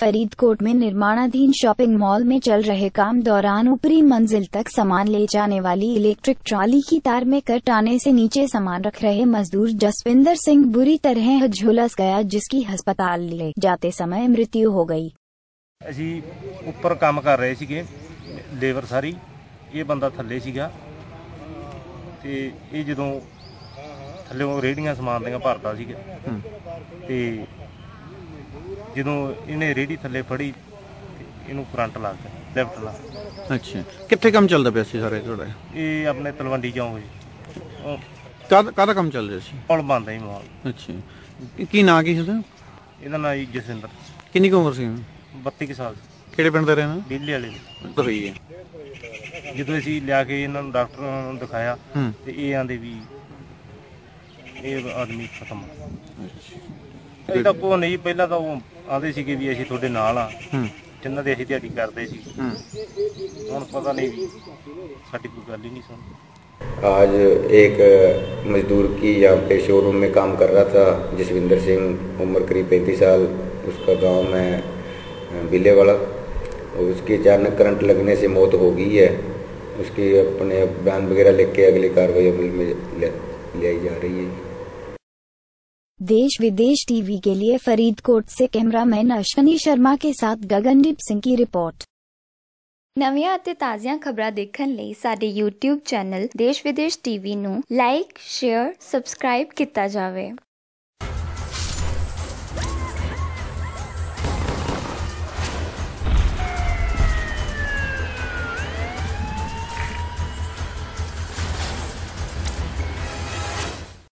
फरीदकोट में निर्माणाधीन shopping mall में चल रहे काम दौरान ऊपरी मंजिल तक सामान ले जाने वाली इलेक्ट्रिक ट्रॉली की तार में कट आने से नीचे सामान रख रहे मजदूर जसविंदर सिंह बुरी तरह झुलस गया जिसकी अस्पताल ले जाते समय मृत्यु हो गई ਅਸੀਂ ਉੱਪਰ ਕੰਮ ਕਰ ਰਹੇ ਸੀਗੇ ਲੇਬਰ ਸਾਰੀ ਇਹ ਬੰਦਾ ਥੱਲੇ ਸੀਗਾ ਤੇ ਇਹ ਜਦੋਂ ਥੱਲੇੋਂ ਰੇੜੀਆਂ ਸਮਾਨ ਦੀਆਂ ਭਰਦਾ ਸੀਗਾ ਤੇ ਜਦੋਂ ਇਹਨੇ ਰੇੜੀ ਥੱਲੇ ਫੜੀ ਤੇ ਇਹਨੂੰ ਕਰੰਟ ਲੱਗ ਗਿਆ ਲੈਫਟ ਲਾ ਅੱਛਾ। ਕਿੱਥੇ ਕੰਮ ਚੱਲਦਾ ਪਿਆ ਸੀ ਸਾਰੇ ਤੁਹਾਡਾ? ਇਹ ਆਪਣੇ ਤਲਵੰਡੀ ਚੌਂਕ ਜੀ। ਉਹ ਕਾਹਦਾ ਕਾਹਦਾ ਕੰਮ ਚੱਲ ਰਿਹਾ ਸੀ? ਪੁਲ ਬੰਦਾ ਹੀ ਮਾਲ ਅੱਛਾ। ਕੀ- ਕੀ ਨਾਂ ਕੀ ਸੀ ਉਹਦਾ? ਇਹਦਾ ਨਾਂ ਜੀ ਜਸਵਿੰਦਰ। ਕਿੰਨੀ ਕੁ ਉਮਰ ਸੀ 32 ਕੁ ਸਾਲ। ਕਿਹੜੇ ਪਿੰਡ ਦਾ ਰਹਿਣਾ? ਦਿੱਲੀ ਵਾਲੇ ਦੀ। ਹੋਈ ਹੈ ਜਦੋਂ ਅਸੀਂ ਲਿਆ ਕੇ ਇਹਨਾਂ ਨੂੰ ਡਾਕਟਰਾਂ ਨੂੰ ਦਿਖਾਇਆ ਹੂੰ। ਤੇ ਇਹ ਆਂਦੇ ਵੀ ਇਹ ਆਦਮੀ ਖਤਮ ਆ। ਅੱਛਾ। ਇਹ ਤਾਂ ਕੋ ਨਹੀਂ ਪਹਿਲਾਂ ਤਾਂ ਉਹ ਆਂਦੇ ਸੀਗੇ ਵੀ ਅਸੀਂ ਤੁਹਾਡੇ ਨਾਲ ਆ ਹੂੰ ਜਿੰਨਾਂ ਦੇ ਅਸੀਂ ਦਿਹਾੜੀ ਕਰਦੇ ਸੀ ਹੂੰ ਹੁਣ ਪਤਾ ਨਹੀਂ ਵੀ ਸਾਡੀ ਕੋਈ ਗੱਲ ਹੀ ਨਹੀਂ ਸੁਣਦੀ आज एक मजदूर की यहाँ पे शोरूम में काम कर रहा था जसविंदर सिंह उम्र करीब पैंतीस साल उसका गांव में बिले वाला और उसकी अचानक करंट लगने से मौत हो गई है उसकी अपने बयान वगैरह लेके अगली कार्रवाई अमल में ले ले आई जा रही है देश विदेश टीवी के लिए फरीदकोट से कैमरामैन अश्वनी शर्मा के साथ गगनदीप सिंह की रिपोर्ट ਨਵੀਆਂ ਅਤੇ ਤਾਜ਼ੀਆਂ ਖਬਰਾਂ ਦੇਖਣ ਲਈ ਸਾਡੇ YouTube ਚੈਨਲ ਦੇਸ਼ ਵਿਦੇਸ਼ ਟੀਵੀ ਨੂੰ ਲਾਈਕ, ਸ਼ੇਅਰ, ਸਬਸਕ੍ਰਾਈਬ ਕੀਤਾ ਜਾਵੇ